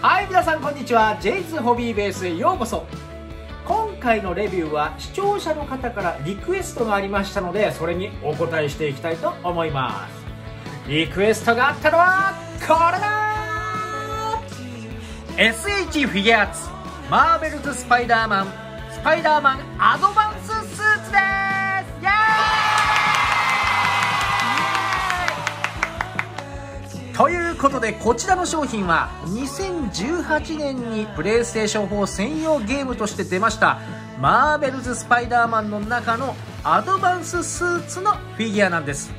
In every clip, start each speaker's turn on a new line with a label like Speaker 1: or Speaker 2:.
Speaker 1: はい皆さんこんにちは。ジェイズホビーベースへようこそ。今回のレビューは視聴者の方からリクエストがありましたのでそれにお答えしていきたいと思います。リクエストがあったのはこれだ! SH フィギュアーツ。マーベルズ・スパイダーマンスパイダーマンアドバンススーツです!イエーイ!ということでこちらの商品は2018年にプレイステーション4専用ゲームとして出ましたマーベルズ・スパイダーマンの中のアドバンススーツのフィギュアなんです。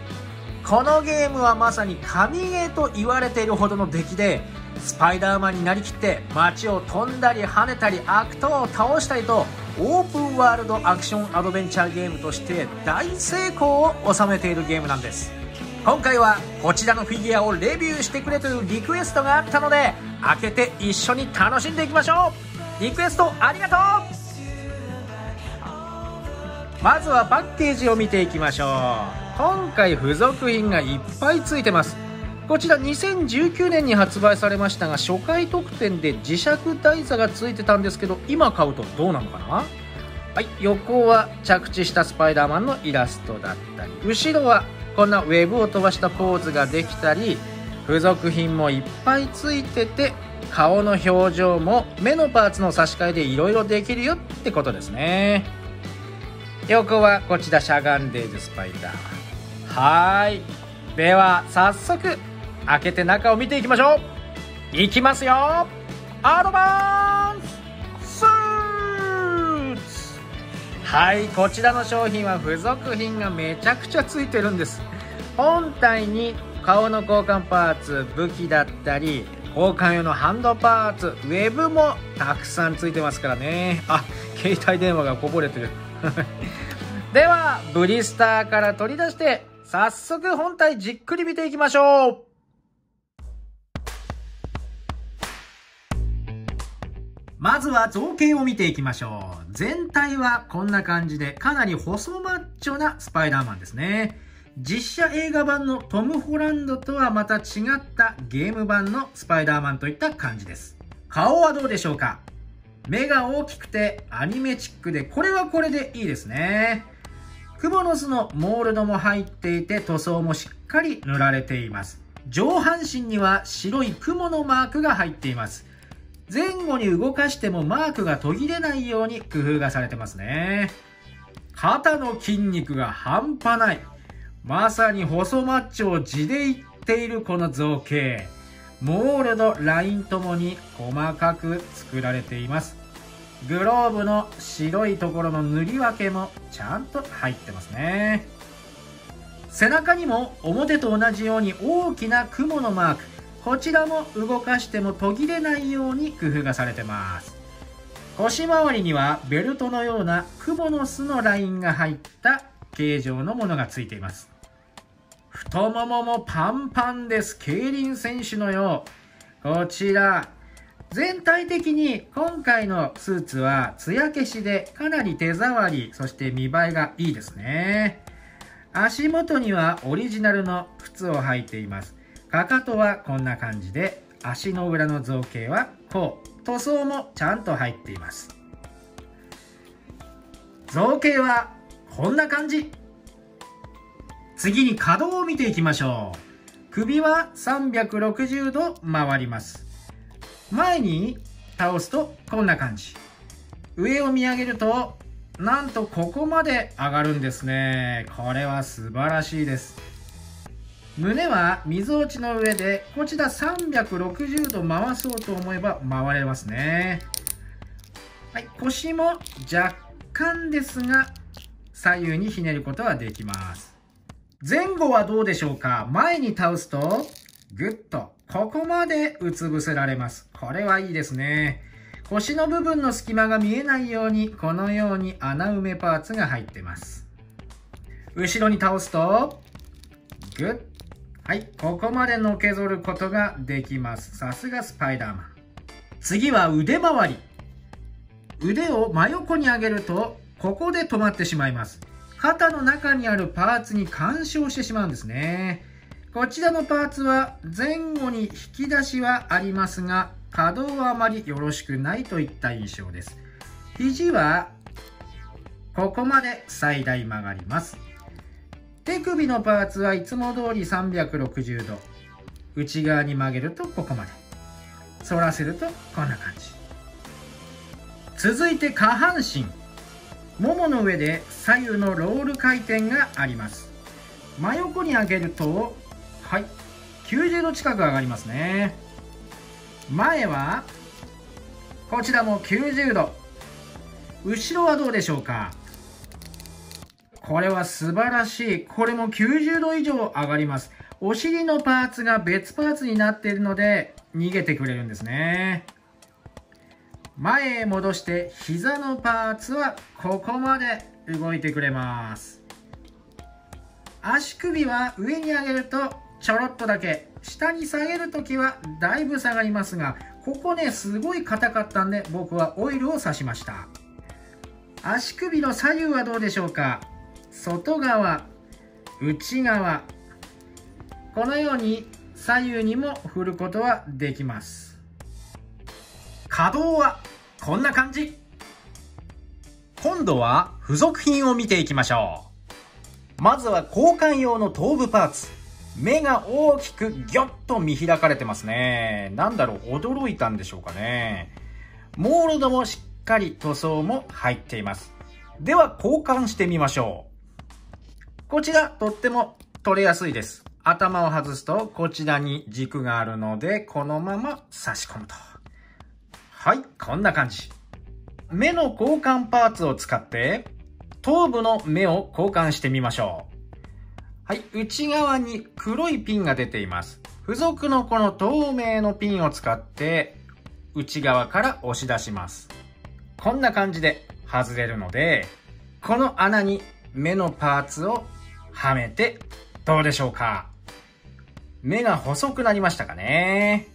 Speaker 1: このゲームはまさに神ゲーと言われているほどの出来でスパイダーマンになりきって街を飛んだり跳ねたり悪党を倒したりとオープンワールドアクションアドベンチャーゲームとして大成功を収めているゲームなんです。今回はこちらのフィギュアをレビューしてくれというリクエストがあったので開けて一緒に楽しんでいきましょう。リクエストありがとう。まずはパッケージを見ていきましょう。今回付属品がいっぱいついてます。こちら2019年に発売されましたが初回特典で磁石台座がついてたんですけど今買うとどうなのかな？はい横は着地したスパイダーマンのイラストだったり後ろはこんなウェブを飛ばしたポーズができたり付属品もいっぱいついてて顔の表情も目のパーツの差し替えでいろいろできるよってことですね。横はこちらしゃがんでいるスパイダー。はい。では早速開けて中を見ていきましょう。いきますよ。アドバンスはいこちらの商品は付属品がめちゃくちゃついてるんです。本体に顔の交換パーツ武器だったり交換用のハンドパーツウェブもたくさんついてますからね。あ携帯電話がこぼれてる。ではブリスターから取り出して早速本体じっくり見ていきましょう。まずは造形を見ていきましょう。全体はこんな感じで、かなり細マッチョなスパイダーマンですね。実写映画版のトム・ホランドとはまた違ったゲーム版のスパイダーマンといった感じです。顔はどうでしょうか？目が大きくてアニメチックで、これはこれでいいですね。クモの巣のモールドも入っていて塗装もしっかり塗られています。上半身には白い雲のマークが入っています。前後に動かしてもマークが途切れないように工夫がされてますね。肩の筋肉が半端ない。まさに細マッチョを地で言っているこの造形。モールド、ラインともに細かく作られています。グローブの白いところの塗り分けもちゃんと入ってますね。背中にも表と同じように大きな雲のマーク。こちらも動かしても途切れないように工夫がされてます。腰回りにはベルトのようなクモの巣のラインが入った形状のものがついています。太もももパンパンです競輪選手のよう。こちら全体的に今回のスーツは艶消しでかなり手触りそして見栄えがいいですね。足元にはオリジナルの靴を履いています。かかとはこんな感じで足の裏の造形はこう。塗装もちゃんと入っています。造形はこんな感じ。次に可動を見ていきましょう。首は360度回ります。前に倒すとこんな感じ。上を見上げるとなんとここまで上がるんですね。これは素晴らしいです。胸は溝落ちの上でこちら360度回そうと思えば回れますね。はい腰も若干ですが左右にひねることはできます。前後はどうでしょうか？前に倒すとぐっとここまでうつ伏せられます。これはいいですね。腰の部分の隙間が見えないようにこのように穴埋めパーツが入ってます。後ろに倒すとぐっはい、ここまでのけぞることができます。さすがスパイダーマン。次は腕回り。腕を真横に上げると、ここで止まってしまいます。肩の中にあるパーツに干渉してしまうんですね。こちらのパーツは前後に引き出しはありますが可動はあまりよろしくないといった印象です肘はここまで最大曲がります手首のパーツはいつも通り360度内側に曲げるとここまで。反らせるとこんな感じ。続いて下半身。ももの上で左右のロール回転があります。真横に上げるとはい90度近く上がりますね。前はこちらも90度。後ろはどうでしょうか？これは素晴らしい。これも90度以上上がります。お尻のパーツが別パーツになっているので逃げてくれるんですね。前へ戻して膝のパーツはここまで動いてくれます。足首は上に上げるとちょろっとだけ下に下げるときはだいぶ下がりますがここねすごい硬かったんで僕はオイルを刺しました。足首の左右はどうでしょうか？外側内側このように左右にも振ることはできます。可動はこんな感じ。今度は付属品を見ていきましょう。まずは交換用の頭部パーツ。目が大きくギョッと見開かれてますね。なんだろう驚いたんでしょうかね。モールドもしっかり塗装も入っています。では交換してみましょう。こちらとっても取れやすいです頭を外すとこちらに軸があるのでこのまま差し込むとはいこんな感じ目の交換パーツを使って頭部の目を交換してみましょうはい、内側に黒いピンが出ています。付属のこの透明のピンを使って内側から押し出します。こんな感じで外れるので、この穴に目のパーツをはめてどうでしょうか？目が細くなりましたかね？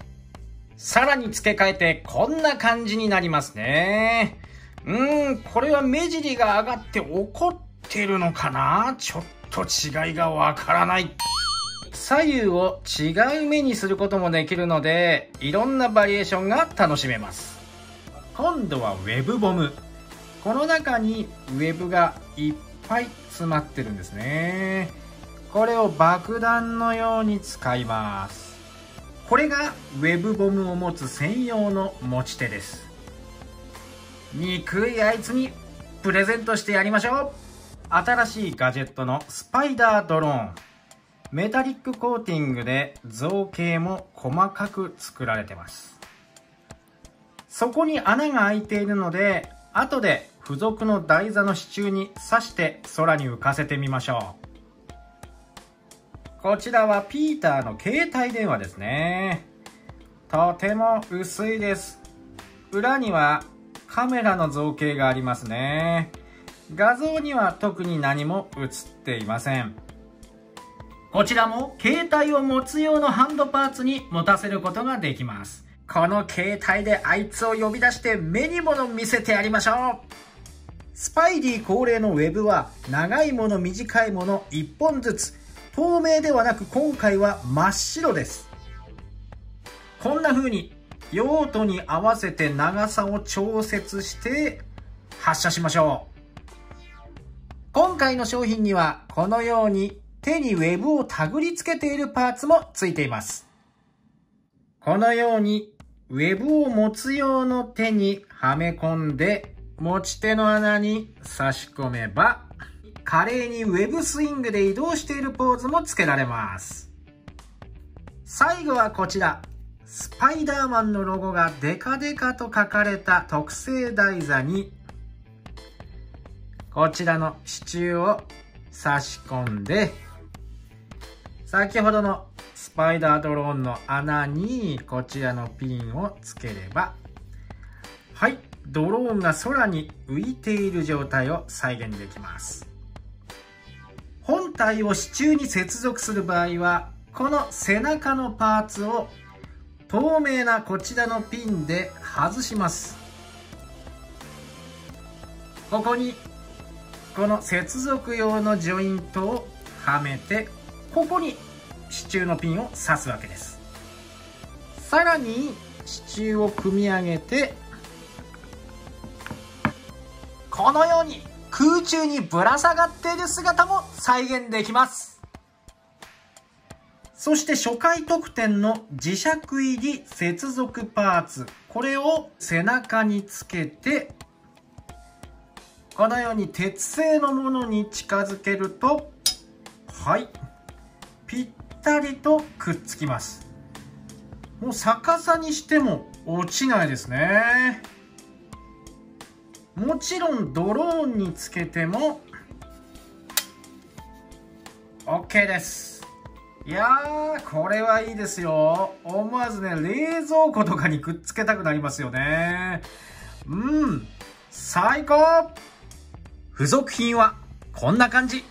Speaker 1: さらに付け替えてこんな感じになりますね。うーん、これは目尻が上がって怒ってるのかな？ちょっと違いがわからない。左右を違う目にすることもできるので、いろんなバリエーションが楽しめます。今度はウェブボム。この中にウェブがいっぱい詰まってるんですね。これを爆弾のように使います。これがウェブボムを持つ専用の持ち手です。憎いあいつにプレゼントしてやりましょう新しいガジェットのスパイダードローンメタリックコーティングで造形も細かく作られてますそこに穴が開いているので後で付属の台座の支柱に刺して空に浮かせてみましょう。こちらはピーターの携帯電話ですね。とても薄いです。裏にはカメラの造形がありますね。画像には特に何も映っていません。こちらも携帯を持つ用のハンドパーツに持たせることができます。この携帯であいつを呼び出して目に物見せてやりましょう。スパイディ恒例のウェブは長いもの短いもの1本ずつ。透明ではなく今回は真っ白です。こんな風に用途に合わせて長さを調節して発射しましょう。今回の商品にはこのように手にウェブを手繰り付けているパーツも付いています。このようにウェブを持つ用の手にはめ込んで持ち手の穴に差し込めば華麗にウェブスイングで移動しているポーズも付けられます。最後はこちら。スパイダーマンのロゴがデカデカと書かれた特製台座にこちらの支柱を差し込んで、先ほどのスパイダードローンの穴にこちらのピンをつければ、はい、ドローンが空に浮いている状態を再現できます。本体を支柱に接続する場合は、この背中のパーツを透明なこちらのピンで外します。ここにこの接続用のジョイントをはめてここに支柱のピンを刺すわけですさらに支柱を組み上げてこのように空中にぶら下がっている姿も再現できます。そして初回特典の磁石入り接続パーツ。これを背中につけてこのように鉄製のものに近づけるとはい。ぴったりとくっつきます。もう逆さにしても落ちないですね。もちろんドローンにつけても OK です。いやーこれはいいですよ。思わずね冷蔵庫とかにくっつけたくなりますよね。うん。最高。付属品はこんな感じ。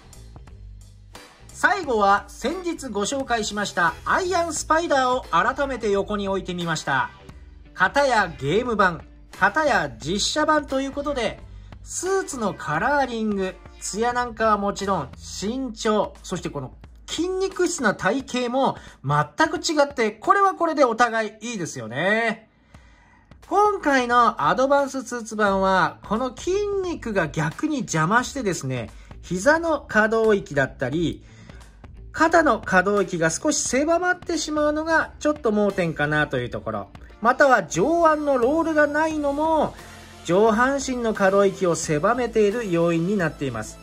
Speaker 1: 最後は先日ご紹介しましたアイアンスパイダーを改めて横に置いてみました。型やゲーム版、型や実写版ということで、スーツのカラーリング、ツヤなんかはもちろん身長、そしてこの筋肉質な体型も全く違って、これはこれでお互いいいですよね。今回のアドバンススーツ版は、この筋肉が逆に邪魔してですね、膝の可動域だったり、肩の可動域が少し狭まってしまうのがちょっと盲点かなというところ。または上腕のロールがないのも、上半身の可動域を狭めている要因になっています。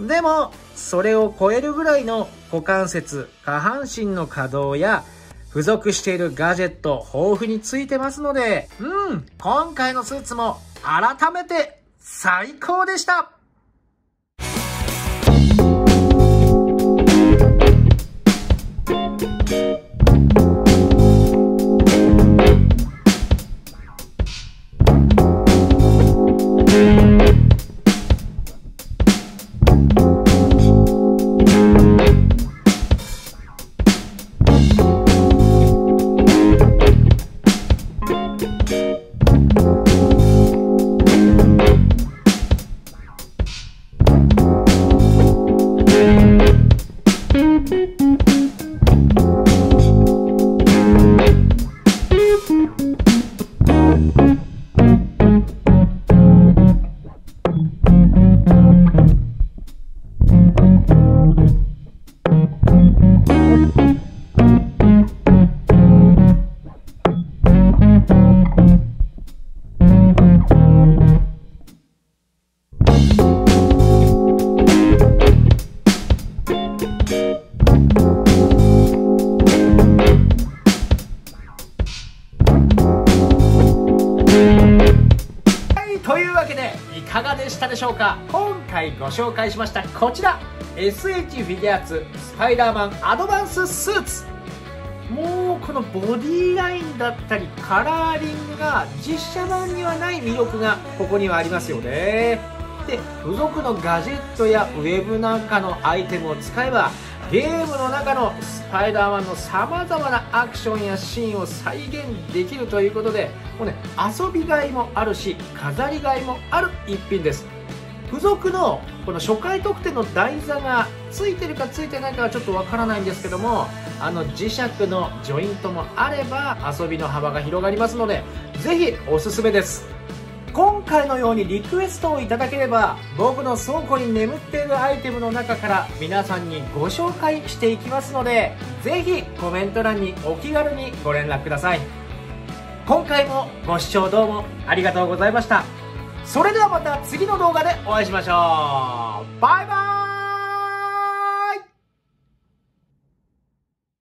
Speaker 1: でも、それを超えるぐらいの股関節、下半身の可動や付属しているガジェット豊富についてますので、うん、今回のスーツも改めて最高でした Mm-hmm. でしょうか？今回ご紹介しましたこちら SH フィギュアーツスパイダーマンアドバンススーツ。もうこのボディラインだったりカラーリングが実写版にはない魅力がここにはありますよね。で付属のガジェットやウェブなんかのアイテムを使えばゲームの中のスパイダーマンのさまざまなアクションやシーンを再現できるということでもうね遊びがいもあるし飾りがいもある一品です。付属のこの初回特典の台座がついてるかついてないかはちょっとわからないんですけどもあの磁石のジョイントもあれば遊びの幅が広がりますのでぜひおすすめです。今回のようにリクエストをいただければ僕の倉庫に眠っているアイテムの中から皆さんにご紹介していきますのでぜひコメント欄にお気軽にご連絡ください。今回もご視聴どうもありがとうございました。それではまた次の動画でお会いしましょう。バイバイ！